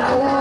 我